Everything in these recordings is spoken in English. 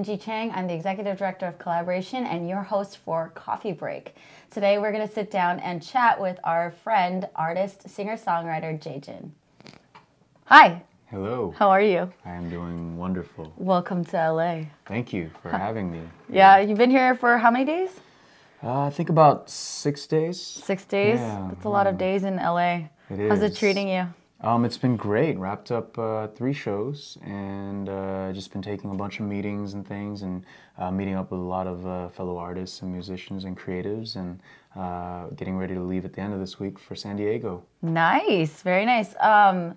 Minji Chang. I'm the Executive Director of Kollaboration and your host for Coffee Break. Today we're going to sit down and chat with our friend, artist, singer songwriter Jae Jin. Hi, Hello. how are you? I am doing wonderful. Welcome to LA. Thank you for having me. Yeah, you've been here for how many days? Uh, I think about six days. Six days? Yeah, That's a lot of days in LA. It How's it treating you? Um, it's been great. Wrapped up uh, three shows and uh, just been taking a bunch of meetings and things and uh, meeting up with a lot of uh, fellow artists and musicians and creatives and uh, getting ready to leave at the end of this week for San Diego. Nice, very nice. Um,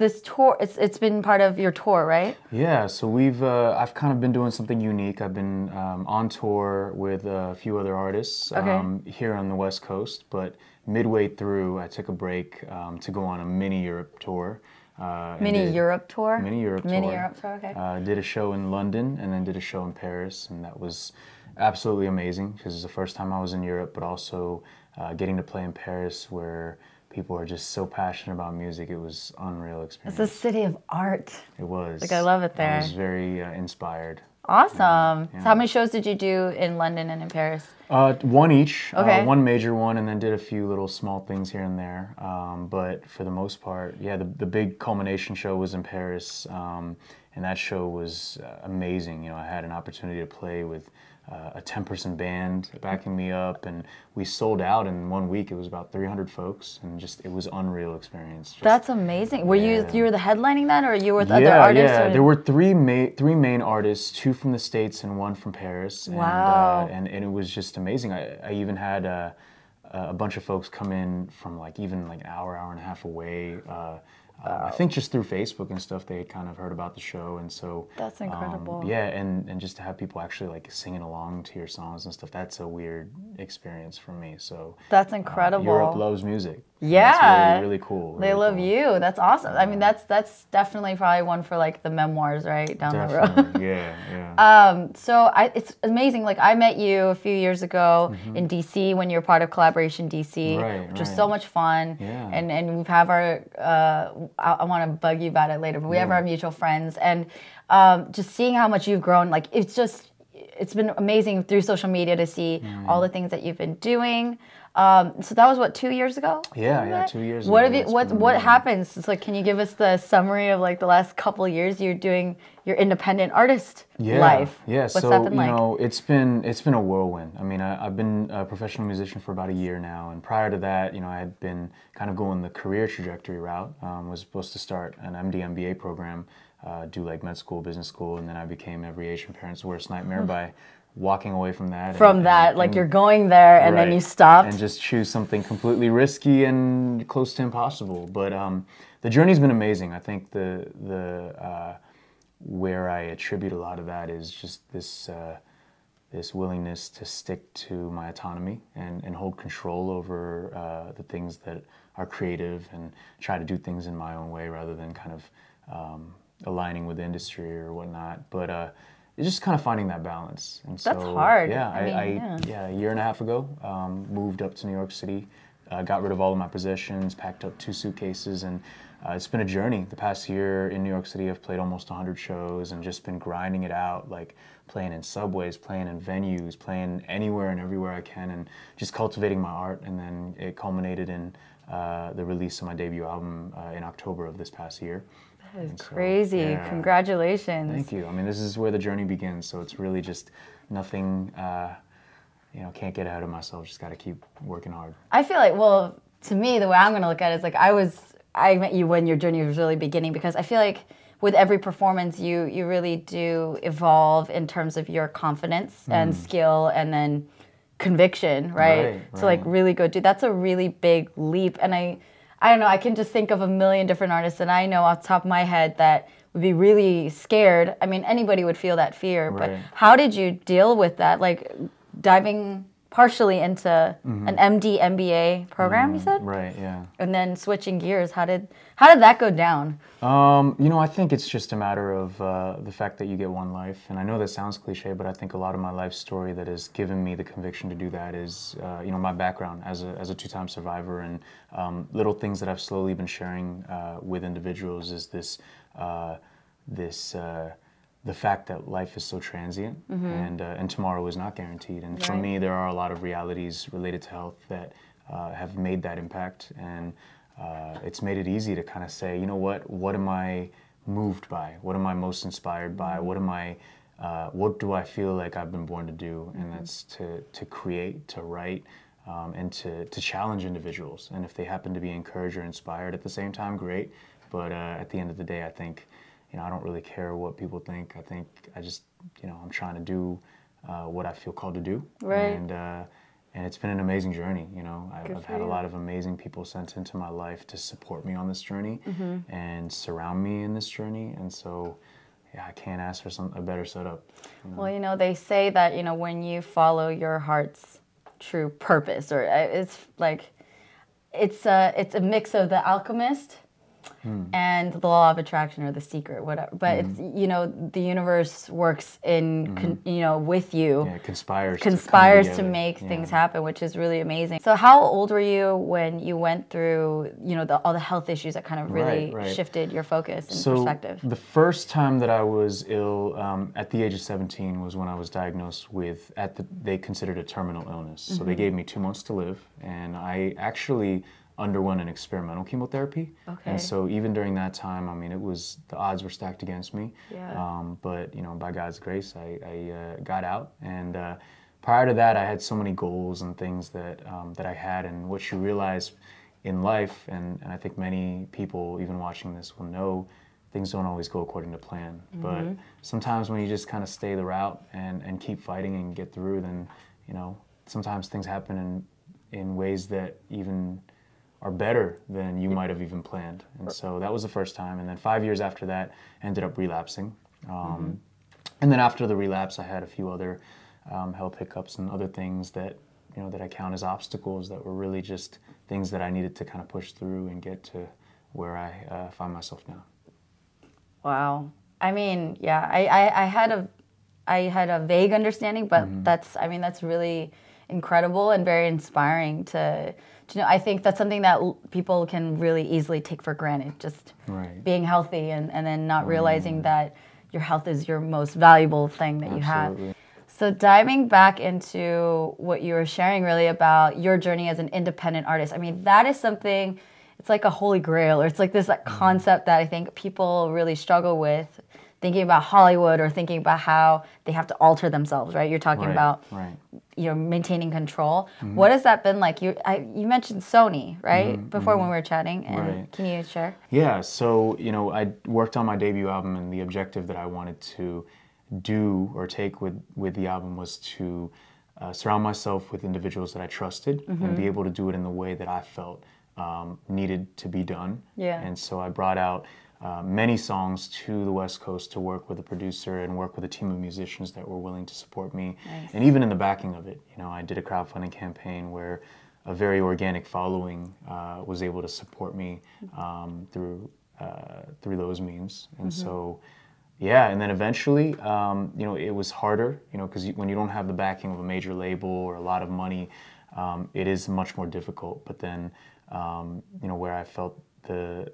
this tour, it's, it's been part of your tour, right? Yeah, so we've uh, I've kind of been doing something unique. I've been um, on tour with a few other artists Okay. um, here on the West Coast, but midway through, I took a break um, to go on a mini Europe tour. Uh, Mini did- Europe tour? Mini Europe Mini tour. Europe tour, okay. Uh, did a show in London and then did a show in Paris, and that was absolutely amazing because it's the first time I was in Europe, but also uh, getting to play in Paris where people are just so passionate about music. It was unreal experience. It's a city of art. It was. Like, I love it there. I was very uh, inspired. Awesome. So how many shows did you do in London and in Paris? Uh, one each. Okay. Uh, one major one, and then did a few little small things here and there. Um, but for the most part, yeah, the, the big culmination show was in Paris, um, and that show was uh, amazing. You know, I had an opportunity to play with uh, a 10 person band backing me up, and we sold out in one week. It was about 300 folks, and just it was unreal experience. Just, That's amazing. Were you Yeah. you were the headlining that, or you were with other artists? yeah. or- There were three ma- three main artists, two from the states and one from Paris. And, Wow. uh, and and it was just amazing. I, I even had uh, a bunch of folks come in from like even like an hour, hour and a half away. Uh, uh, I think just through Facebook and stuff, they had kind of heard about the show, and so That's um, yeah, and and just to have people actually like singing along to your songs and stuff, that's a weird experience for me. So That's uh, incredible. Europe loves music. Yeah. that's really, really cool. they love cool. you. That's awesome. I mean, that's that's definitely probably one for like the memoirs, right down the road. Yeah, yeah. Um, so I, it's amazing. Like I met you a few years ago in DC when you were part of Kollaboration DC, Mm-hmm. Right, which was so much fun. Yeah. And and we have our. Uh, I, I want to bug you about it later, but we have our mutual friends, and um, just seeing how much you've grown. Like it's just, it's been amazing through social media to see Mm. all the things that you've been doing. Um, so that was what two years ago. Yeah, yeah, two years What ago. have you? What what amazing. happens? It's like, can you give us the summary of like the last couple of years you're doing your independent artist yeah, life? Yeah, What's so that been you like? know, it's been it's been a whirlwind. I mean, I, I've been a professional musician for about a year now, and prior to that, you know, I had been kind of going the career trajectory route. Um, was supposed to start an MD MBA program, uh, do like med school, business school, and then I became every Asian parent's worst nightmare by walking away from that. From and- that, like and- you're going there and then you stop. and just choose something completely risky and close to impossible. But um, the journey's been amazing. I think the the uh, where I attribute a lot of that is just this uh, this willingness to stick to my autonomy and, and hold control over uh, the things that are creative and try to do things in my own way rather than kind of um, aligning with industry or whatnot. But uh, it's just kind of finding that balance. And That's so, hard. Yeah, I I, mean, I, yeah. yeah, a year and a half ago, um, moved up to New York City, uh, got rid of all of my possessions, packed up two suitcases, and uh, it's been a journey. The past year in New York City, I've played almost 100 shows and just been grinding it out, like playing in subways, playing in venues, playing anywhere and everywhere I can, and just cultivating my art. And then it culminated in uh, the release of my debut album uh, in October of this past year. That is so, crazy. yeah. Congratulations. Thank you. I mean, this is where the journey begins, so it's really just nothing. Uh, you know, can't get ahead of myself. Just got to keep working hard. I feel like, well, to me, the way I'm going to look at it is like I was, I met you when your journey was really beginning because I feel like with every performance, you you really do evolve in terms of your confidence and skill and then conviction, right? Mm. Right, To like really go do that's a really big leap. And I, I don't know, I can just think of a million different artists, that I know off the top of my head that would be really scared. I mean, anybody would feel that fear, but how did you deal with that? Like diving partially into an MD MBA program, you said, Right. Yeah. and then switching gears. How did how did that go down? Um, you know, I think it's just a matter of uh, the fact that you get one life, and I know that sounds cliche, but I think a lot of my life story that has given me the conviction to do that is, uh, you know, my background as a as a two-time survivor, and um, little things that I've slowly been sharing uh, with individuals is this uh, this. The fact that life is so transient and uh, and tomorrow is not guaranteed. And for me, there are a lot of realities related to health that uh, have made that impact, and uh, it's made it easy to kind of say, you know what, what am I moved by? What am I most inspired by? What am I uh, what do I feel like I've been born to do? And that's to, to create, to write, um, and to, to challenge individuals. And if they happen to be encouraged or inspired at the same time, great. But uh, at the end of the day, I think, you know, I don't really care what people think. I think I just, you know, I'm trying to do uh, what I feel called to do. Right. And, uh, and it's been an amazing journey. You know, I've for had a lot of amazing people sent into my life to support me on this journey Mm-hmm. and surround me in this journey. And so, yeah, I can't ask for some a better setup. you know. Well, you know, they say that, you know, when you follow your heart's true purpose, or uh, it's like, it's a, it's a mix of the alchemist Hmm. and the law of attraction or the secret, whatever. But it's, you know, the universe works in, con, you know, with you. Hmm. Yeah, it conspires. to conspires to, together. make Yeah. things happen, which is really amazing. So, how old were you when you went through, you know, the, all the health issues that kind of really Right, right. shifted your focus and So perspective? the first time that I was ill um, at the age of 17 was when I was diagnosed with at the they considered a terminal illness. So Mm-hmm. they gave me two months to live, and I actually underwent an experimental chemotherapy. Okay. And so even during that time, I mean, it was the odds were stacked against me. Yeah. Um, but you know, by God's grace, I, I uh, got out. And uh, prior to that, I had so many goals and things that um, that I had, and what you realize in life, and, and I think many people, even watching this, will know things don't always go according to plan. But sometimes when you just kind of stay the route and, and keep fighting and get through, then you know sometimes things happen in in ways that even are better than you might have even planned. And so that was the first time. And then five years after that, ended up relapsing. Um, And then after the relapse, I had a few other um, health hiccups and other things that you know that I count as obstacles that were really just things that I needed to kind of push through and get to where I uh, find myself now. Wow. I mean, yeah, I, I, I had a I had a vague understanding, but Mm-hmm. that's I mean that's really incredible and very inspiring to, to know. I think that's something that l- people can really easily take for granted, just Right. being healthy and, and then not Mm. realizing that your health is your most valuable thing that you have. So diving back into what you were sharing really about your journey as an independent artist. I mean, that is something it's like a holy grail or it's like this like Mm-hmm. concept that I think people really struggle with thinking about Hollywood or thinking about how they have to alter themselves, right? You're talking Right. about right. you know maintaining control. What has that been like? You I, you mentioned Sony, right? Before when we were chatting and Mm-hmm. Right. can you share? Yeah, so you know, I worked on my debut album, and the objective that I wanted to do or take with with the album was to uh, surround myself with individuals that I trusted Mm-hmm. and be able to do it in the way that I felt um, needed to be done. Yeah. And so I brought out uh, many songs to the West Coast to work with a producer and work with a team of musicians that were willing to support me. Nice. And even in the backing of it, you know, I did a crowdfunding campaign where a very organic following uh, was able to support me um, through uh, through those means. And so, yeah, and then eventually, um, you know, it was harder, you know, because when you don't have the backing of a major label or a lot of money, um, it is much more difficult. But then, um, you know, where I felt the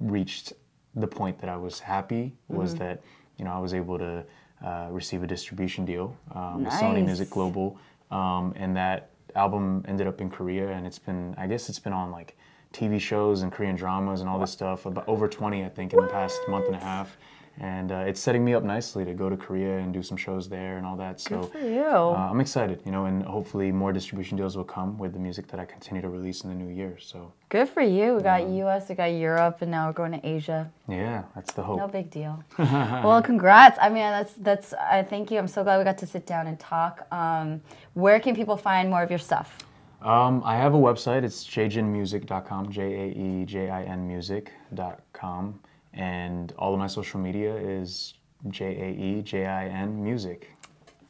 reached the point that I was happy was Mm-hmm. that you know I was able to uh, receive a distribution deal um, with Sony Music Global, um, and that album ended up in Korea, and it's been I guess it's been on like TV shows and Korean dramas and all this stuff about over 20 I think in the past month and a half, and uh, it's setting me up nicely to go to Korea and do some shows there and all that. So. For you. Uh, I'm excited, you know, and hopefully more distribution deals will come with the music that I continue to release in the new year. So, Good for you. We got US, we got Europe, and now we're going to Asia. yeah, that's the hope. No big deal. well, congrats. I mean, that's that's. I thank you. I'm so glad we got to sit down and talk. Um, where can people find more of your stuff? Um, I have a website. It's jaejinmusic.com, J A E J I N music.com. And all of my social media is J A E J I N music.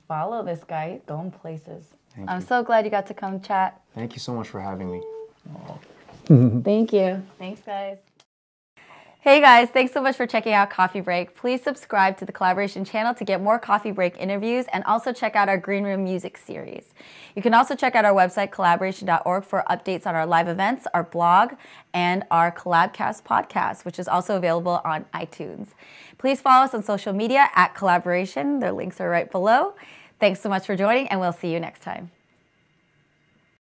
Follow this guy. Going places. Thank I'm you. so glad you got to come chat. Thank you so much for having me. Thank you. Thanks, guys. Hey guys, thanks so much for checking out Coffee Break. Please subscribe to the Kollaboration channel to get more Coffee Break interviews and also check out our Green Room Music series. You can also check out our website, kollaboration.org, for updates on our live events, our blog, and our Kollabcast podcast, which is also available on iTunes. Please follow us on social media at Kollaboration. Their links are right below. Thanks so much for joining, and we'll see you next time.